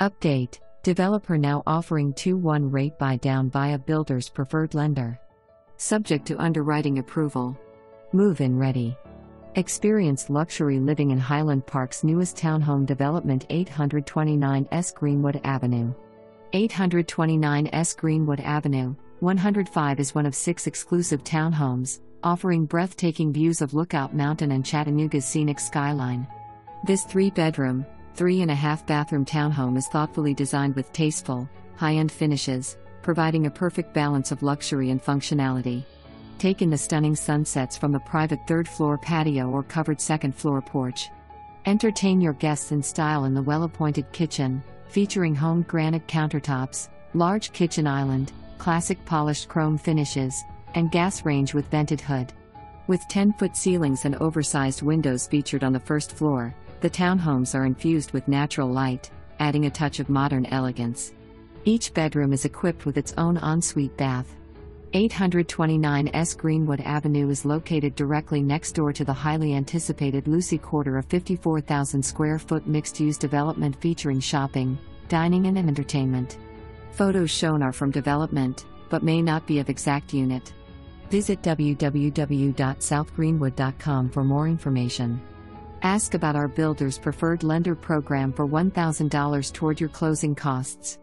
Update Developer now offering 2 1 rate buy down by a builder's preferred lender. Subject to underwriting approval. Move in ready. Experience luxury living in Highland Park's newest townhome development 829S Greenwood Avenue. 829S Greenwood Avenue, 105 is one of six exclusive townhomes, offering breathtaking views of Lookout Mountain and Chattanooga's scenic skyline. This three bedroom, three and a half bathroom townhome is thoughtfully designed with tasteful, high end finishes, providing a perfect balance of luxury and functionality. Take in the stunning sunsets from a private third floor patio or covered second floor porch. Entertain your guests in style in the well appointed kitchen, featuring honed granite countertops, large kitchen island, classic polished chrome finishes, and gas range with vented hood. With 10 foot ceilings and oversized windows featured on the first floor, the townhomes are infused with natural light, adding a touch of modern elegance. Each bedroom is equipped with its own ensuite bath. 829S Greenwood Avenue is located directly next door to the highly anticipated Lucey Quarter, a 54,000 square foot mixed use development featuring shopping, dining, and entertainment. Photos shown are from development, but may not be of exact unit. Visit www.southgreenwood.com for more information. Ask about our Builder's Preferred Lender program for $1,000 toward your closing costs.